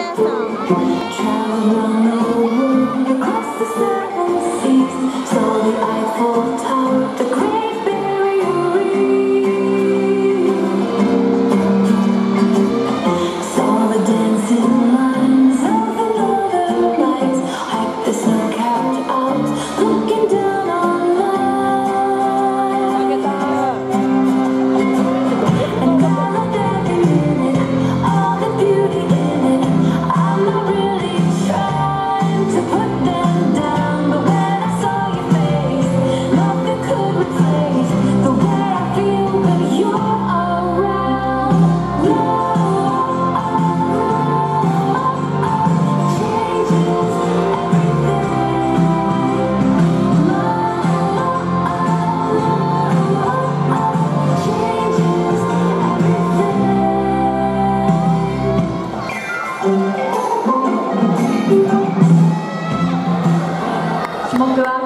Travel on over across the seven seas, Saw the Eiffel Tower. 種目は